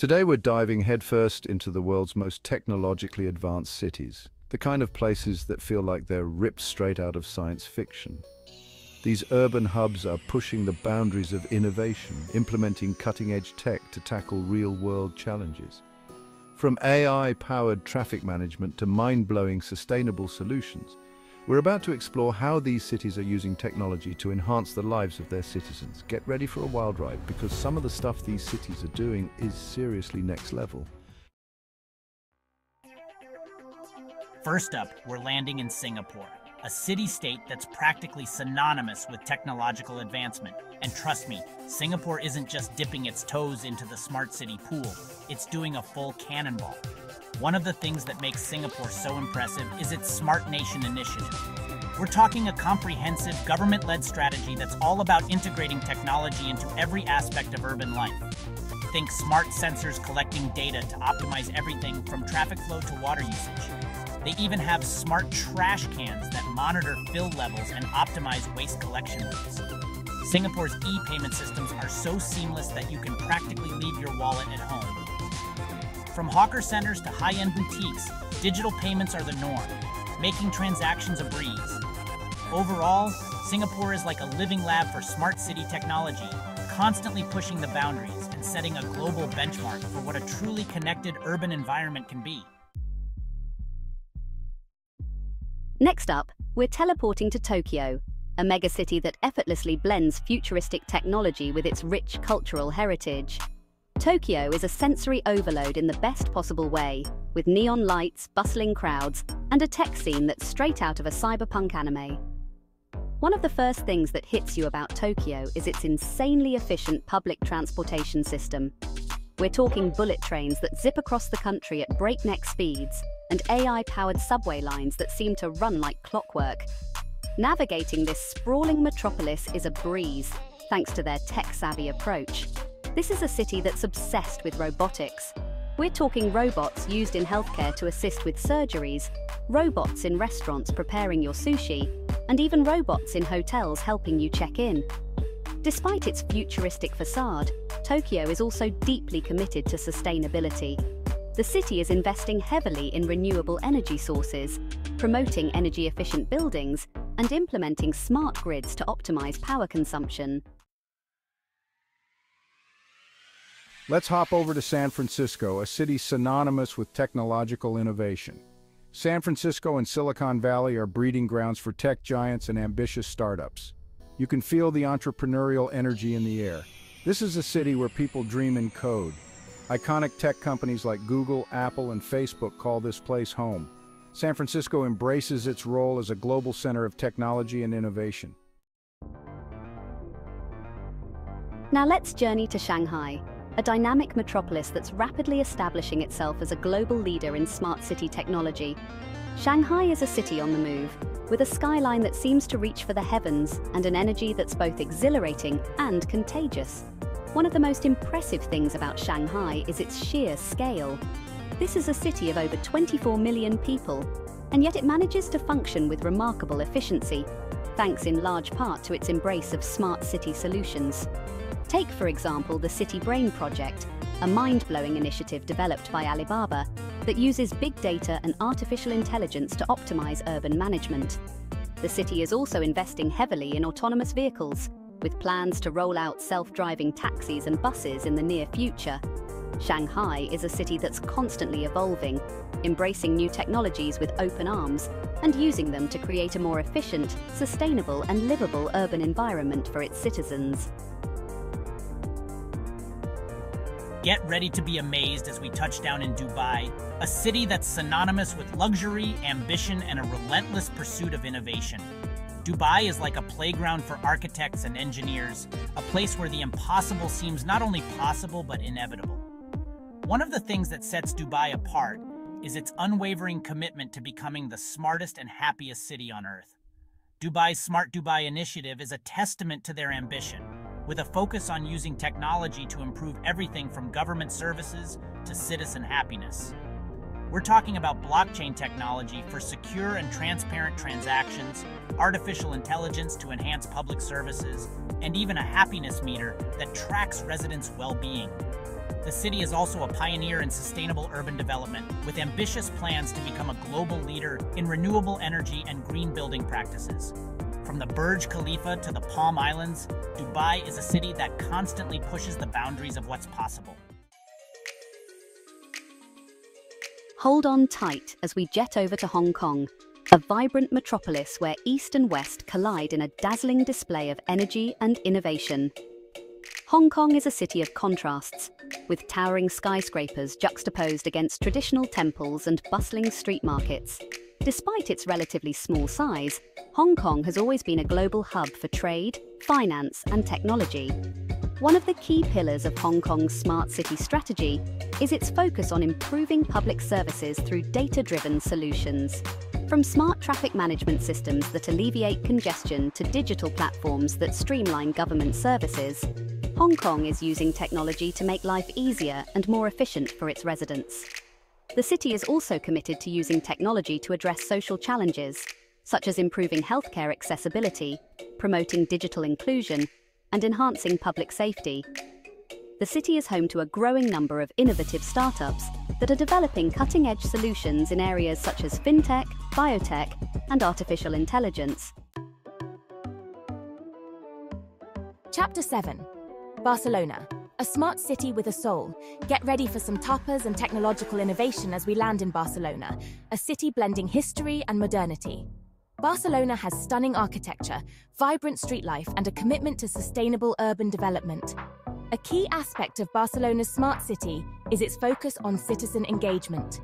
Today we're diving headfirst into the world's most technologically advanced cities, the kind of places that feel like they're ripped straight out of science fiction. These urban hubs are pushing the boundaries of innovation, implementing cutting-edge tech to tackle real-world challenges. From AI-powered traffic management to mind-blowing sustainable solutions, we're about to explore how these cities are using technology to enhance the lives of their citizens. Get ready for a wild ride because some of the stuff these cities are doing is seriously next level. First up, we're landing in Singapore, a city-state that's practically synonymous with technological advancement. And trust me, Singapore isn't just dipping its toes into the smart city pool, it's doing a full cannonball. One of the things that makes Singapore so impressive is its Smart Nation initiative. We're talking a comprehensive government-led strategy that's all about integrating technology into every aspect of urban life. Think smart sensors collecting data to optimize everything from traffic flow to water usage. They even have smart trash cans that monitor fill levels and optimize waste collection rates. Singapore's e-payment systems are so seamless that you can practically leave your wallet at home from hawker centers to high-end boutiques, digital payments are the norm, making transactions a breeze. Overall, Singapore is like a living lab for smart city technology, constantly pushing the boundaries and setting a global benchmark for what a truly connected urban environment can be. Next up, we're teleporting to Tokyo, a megacity that effortlessly blends futuristic technology with its rich cultural heritage. Tokyo is a sensory overload in the best possible way, with neon lights, bustling crowds, and a tech scene that's straight out of a cyberpunk anime. One of the first things that hits you about Tokyo is its insanely efficient public transportation system. We're talking bullet trains that zip across the country at breakneck speeds, and AI-powered subway lines that seem to run like clockwork. Navigating this sprawling metropolis is a breeze, thanks to their tech-savvy approach. This is a city that's obsessed with robotics. We're talking robots used in healthcare to assist with surgeries, robots in restaurants preparing your sushi, and even robots in hotels helping you check in. Despite its futuristic facade, Tokyo is also deeply committed to sustainability. The city is investing heavily in renewable energy sources, promoting energy-efficient buildings, and implementing smart grids to optimize power consumption. Let's hop over to San Francisco, a city synonymous with technological innovation. San Francisco and Silicon Valley are breeding grounds for tech giants and ambitious startups. You can feel the entrepreneurial energy in the air. This is a city where people dream in code. Iconic tech companies like Google, Apple, and Facebook call this place home. San Francisco embraces its role as a global center of technology and innovation. Now let's journey to Shanghai, a dynamic metropolis that's rapidly establishing itself as a global leader in smart city technology. Shanghai is a city on the move, with a skyline that seems to reach for the heavens and an energy that's both exhilarating and contagious. One of the most impressive things about Shanghai is its sheer scale. This is a city of over 24 million people, and yet it manages to function with remarkable efficiency, thanks in large part to its embrace of smart city solutions. Take, for example, the City Brain project, a mind-blowing initiative developed by Alibaba that uses big data and artificial intelligence to optimize urban management. The city is also investing heavily in autonomous vehicles, with plans to roll out self-driving taxis and buses in the near future. Shanghai is a city that's constantly evolving, embracing new technologies with open arms and using them to create a more efficient, sustainable and livable urban environment for its citizens. Get ready to be amazed as we touch down in Dubai, a city that's synonymous with luxury, ambition, and a relentless pursuit of innovation. Dubai is like a playground for architects and engineers, a place where the impossible seems not only possible but inevitable. One of the things that sets Dubai apart is its unwavering commitment to becoming the smartest and happiest city on earth. Dubai's Smart Dubai initiative is a testament to their ambition with a focus on using technology to improve everything from government services to citizen happiness. We're talking about blockchain technology for secure and transparent transactions, artificial intelligence to enhance public services, and even a happiness meter that tracks residents' well-being. the city is also a pioneer in sustainable urban development, with ambitious plans to become a global leader in renewable energy and green building practices. From the Burj Khalifa to the Palm Islands, Dubai is a city that constantly pushes the boundaries of what's possible. Hold on tight as we jet over to Hong Kong, a vibrant metropolis where East and West collide in a dazzling display of energy and innovation. Hong Kong is a city of contrasts, with towering skyscrapers juxtaposed against traditional temples and bustling street markets. Despite its relatively small size, Hong Kong has always been a global hub for trade, finance, and technology. One of the key pillars of Hong Kong's smart city strategy is its focus on improving public services through data-driven solutions. From smart traffic management systems that alleviate congestion to digital platforms that streamline government services, Hong Kong is using technology to make life easier and more efficient for its residents. The city is also committed to using technology to address social challenges, such as improving healthcare accessibility, promoting digital inclusion, and enhancing public safety. The city is home to a growing number of innovative startups that are developing cutting edge solutions in areas such as fintech, biotech, and artificial intelligence. Chapter 7 Barcelona, a smart city with a soul. Get ready for some tapas and technological innovation as we land in Barcelona, a city blending history and modernity. Barcelona has stunning architecture, vibrant street life, and a commitment to sustainable urban development. A key aspect of Barcelona's smart city is its focus on citizen engagement.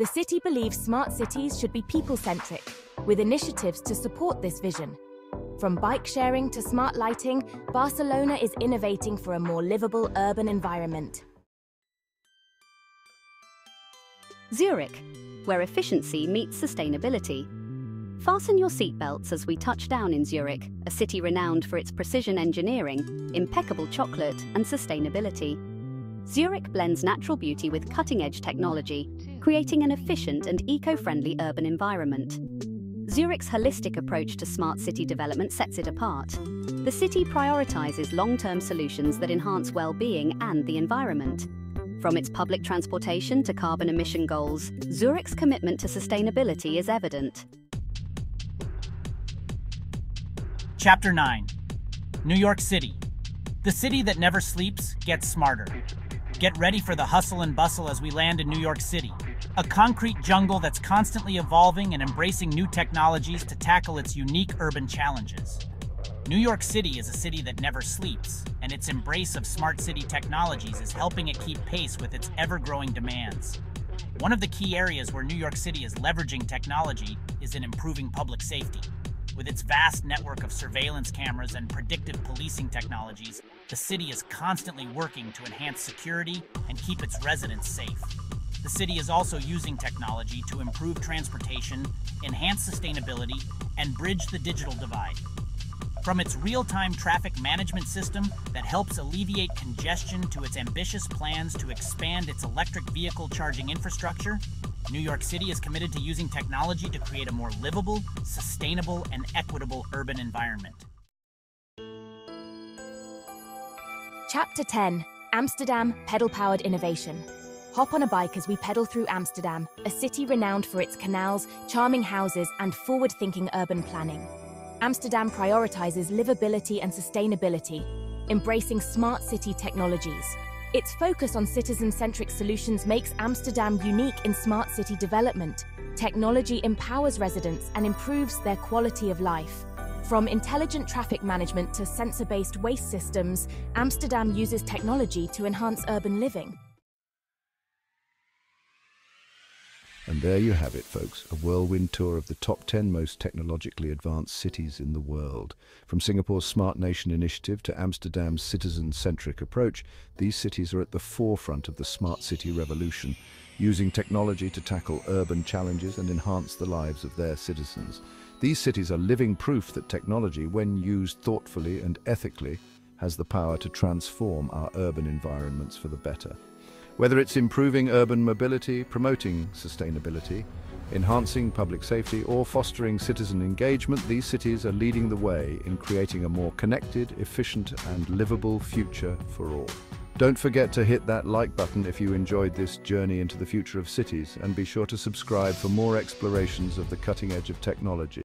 The city believes smart cities should be people centric, with initiatives to support this vision. From bike sharing to smart lighting, Barcelona is innovating for a more livable urban environment. Zurich, where efficiency meets sustainability. Fasten your seatbelts as we touch down in Zurich, a city renowned for its precision engineering, impeccable chocolate, and sustainability. Zurich blends natural beauty with cutting edge technology, creating an efficient and eco friendly urban environment. Zurich's holistic approach to smart city development sets it apart. The city prioritizes long-term solutions that enhance well-being and the environment. From its public transportation to carbon emission goals, Zurich's commitment to sustainability is evident. Chapter 9 New York City. The city that never sleeps gets smarter. Get ready for the hustle and bustle as we land in New York City, a concrete jungle that's constantly evolving and embracing new technologies to tackle its unique urban challenges. New York City is a city that never sleeps, and its embrace of smart city technologies is helping it keep pace with its ever growing demands. One of the key areas where New York City is leveraging technology is in improving public safety. With its vast network of surveillance cameras and predictive policing technologies, the city is constantly working to enhance security and keep its residents safe. The city is also using technology to improve transportation, enhance sustainability, and bridge the digital divide. From its real-time traffic management system that helps alleviate congestion to its ambitious plans to expand its electric vehicle charging infrastructure, New York City is committed to using technology to create a more livable, sustainable, and equitable urban environment. Chapter 10 Amsterdam Pedal Powered Innovation. Hop on a bike as we pedal through Amsterdam, a city renowned for its canals, charming houses, and forward thinking urban planning. Amsterdam prioritizes livability and sustainability, embracing smart city technologies. Its focus on citizen centric solutions makes Amsterdam unique in smart city development. Technology empowers residents and improves their quality of life. From intelligent traffic management to sensor based waste systems, Amsterdam uses technology to enhance urban living. And there you have it, folks, a whirlwind tour of the top 10 most technologically advanced cities in the world. From Singapore's Smart Nation initiative to Amsterdam's citizen-centric approach, these cities are at the forefront of the smart city revolution, using technology to tackle urban challenges and enhance the lives of their citizens. These cities are living proof that technology, when used thoughtfully and ethically, has the power to transform our urban environments for the better. Whether it's improving urban mobility, promoting sustainability, enhancing public safety or fostering citizen engagement, these cities are leading the way in creating a more connected, efficient and livable future for all. Don't forget to hit that like button if you enjoyed this journey into the future of cities, and be sure to subscribe for more explorations of the cutting edge of technology.